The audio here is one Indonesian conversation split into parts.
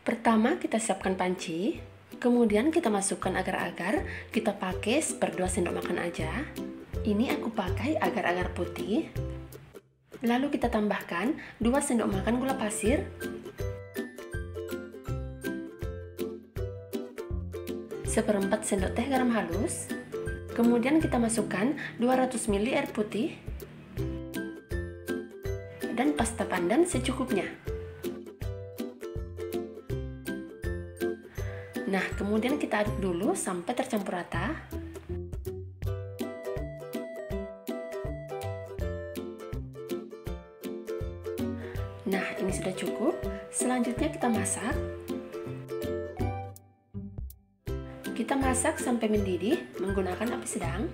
Pertama kita siapkan panci, kemudian kita masukkan agar-agar, kita pakai seperdua sendok makan aja. Ini aku pakai agar-agar putih. Lalu kita tambahkan 2 sendok makan gula pasir, seperempat sendok teh garam halus, kemudian kita masukkan 200 ml air putih, dan pasta pandan secukupnya. Nah, kemudian kita aduk dulu sampai tercampur rata. Nah, ini sudah cukup. Selanjutnya kita masak. Kita masak sampai mendidih menggunakan api sedang.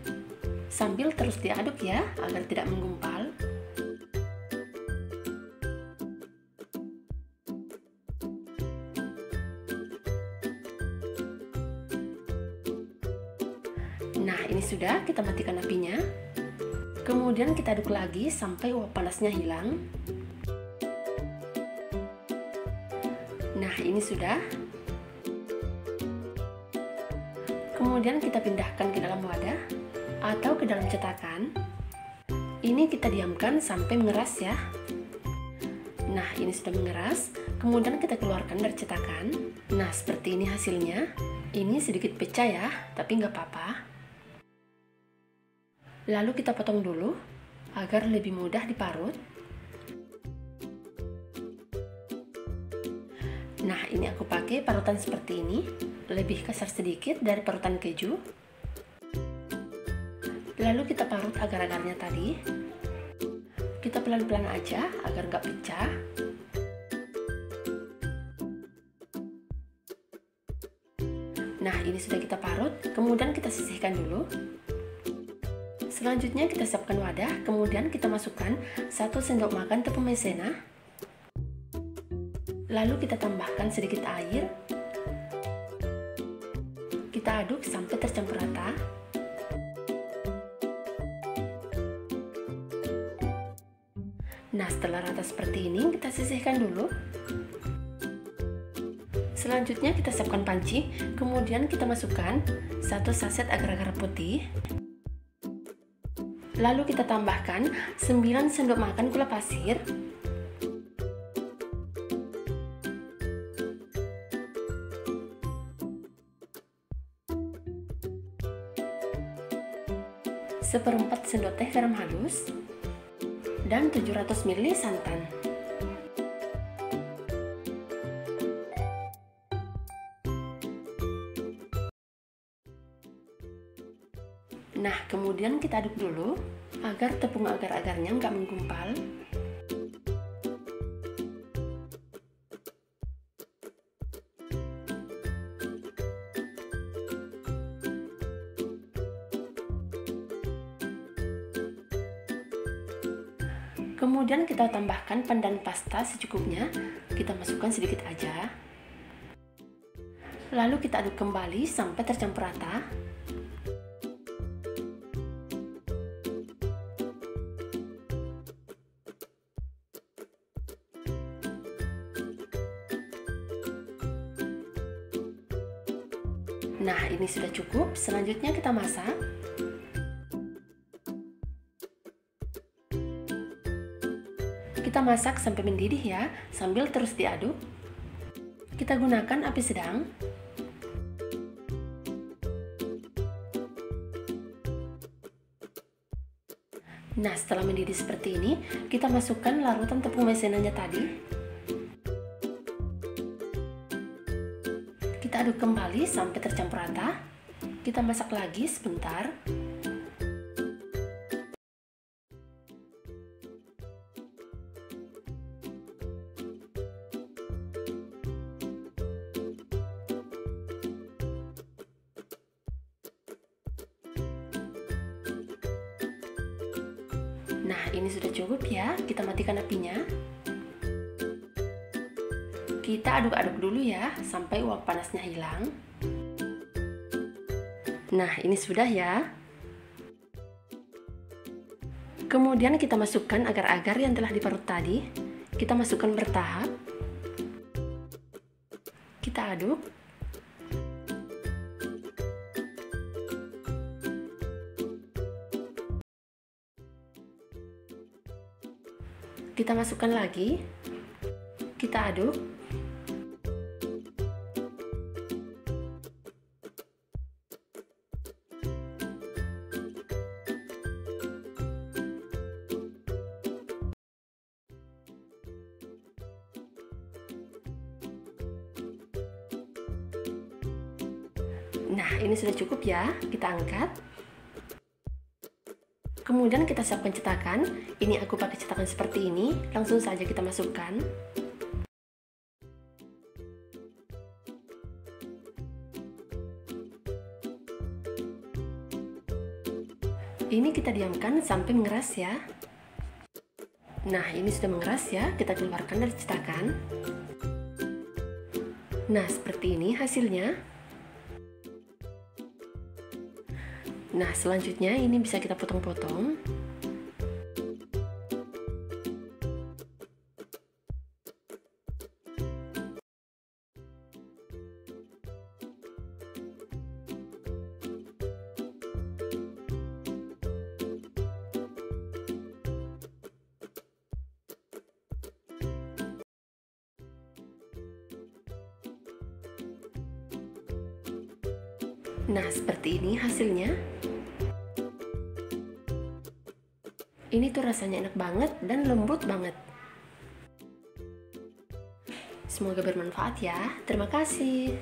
Sambil terus diaduk ya, agar tidak menggumpal. Nah, ini sudah, kita matikan apinya. Kemudian kita aduk lagi sampai uap panasnya hilang. Nah, ini sudah. Kemudian kita pindahkan ke dalam wadah atau ke dalam cetakan. Ini kita diamkan sampai mengeras ya. Nah, ini sudah mengeras. Kemudian kita keluarkan dari cetakan. Nah, seperti ini hasilnya. Ini sedikit pecah ya, tapi nggak apa-apa. Lalu kita potong dulu agar lebih mudah diparut. Nah, ini aku pakai parutan seperti ini, lebih kasar sedikit dari parutan keju. Lalu kita parut agar-agarnya tadi. Kita pelan-pelan aja agar nggak pecah. Nah, ini sudah kita parut, kemudian kita sisihkan dulu. Selanjutnya kita siapkan wadah, kemudian kita masukkan 1 sendok makan tepung maizena. Lalu kita tambahkan sedikit air. Kita aduk sampai tercampur rata. Nah, setelah rata seperti ini, kita sisihkan dulu. Selanjutnya kita siapkan panci, kemudian kita masukkan satu saset agar-agar putih. Lalu kita tambahkan 9 sendok makan gula pasir. Seperempat sendok teh garam halus dan 700 ml santan. Nah, kemudian kita aduk dulu agar tepung agar-agarnya nggak menggumpal. Kemudian kita tambahkan pandan pasta secukupnya. Kita masukkan sedikit aja. Lalu kita aduk kembali sampai tercampur rata. Nah, ini sudah cukup. Selanjutnya kita masak. Kita masak sampai mendidih ya, sambil terus diaduk. Kita gunakan api sedang. Nah, setelah mendidih seperti ini, kita masukkan larutan tepung maizenanya tadi. Kita aduk kembali sampai tercampur rata. Kita masak lagi sebentar. Nah, ini sudah cukup ya. Kita matikan apinya. Kita aduk-aduk dulu ya, sampai uap panasnya hilang. Nah, ini sudah ya. Kemudian kita masukkan agar-agar yang telah diparut tadi. Kita masukkan bertahap. Kita aduk. Kita masukkan lagi. Kita aduk. Nah, ini sudah cukup ya. Kita angkat. Kemudian kita siapkan cetakan. Ini aku pakai cetakan seperti ini. Langsung saja kita masukkan. Ini kita diamkan sampai mengeras ya. Nah, ini sudah mengeras ya. Kita keluarkan dari cetakan. Nah, seperti ini hasilnya. Nah, selanjutnya ini bisa kita potong-potong. Nah, seperti ini hasilnya. Ini tuh rasanya enak banget dan lembut banget. Semoga bermanfaat ya. Terima kasih.